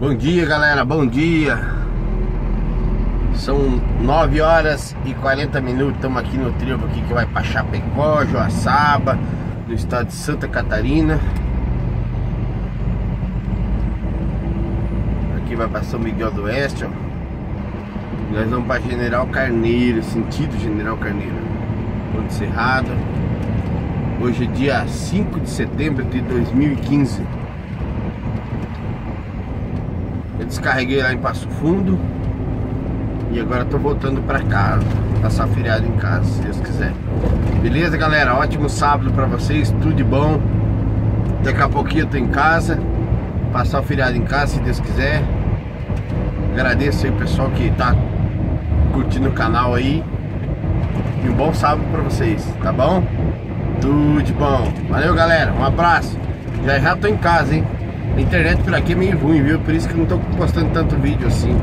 Bom dia galera, bom dia. São 9 horas e 40 minutos Estamos aqui no trevo aqui que vai para Chapecó, Joaçaba No estado de Santa Catarina. Aqui vai para São Miguel do Oeste ó. Nós vamos para General Carneiro Sentido General Carneiro Ponte Cerrado Hoje é dia 5 de setembro de 2015 Eu descarreguei lá em Passo Fundo. E agora tô voltando pra casa Passar feriado em casa, se Deus quiser. Beleza, galera? Ótimo sábado pra vocês, tudo de bom. Daqui a pouquinho eu tô em casa Passar o feriado em casa, se Deus quiser. Agradeço aí o pessoal que tá curtindo o canal aí. E um bom sábado pra vocês, tá bom? Tudo de bom. Valeu, galera, um abraço. Já já tô em casa, hein? A internet por aqui é meio ruim, viu? Por isso que eu não tô postando tanto vídeo assim